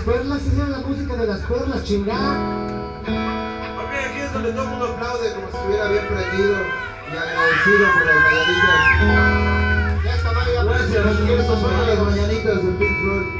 Esa es la música de las perlas, chingada. Ok, aquí es donde todo el mundo aplaude como si estuviera bien prendido y agradecido por las mañanitas. Ya está, no Gracias, las mañanitas de Pink Floyd.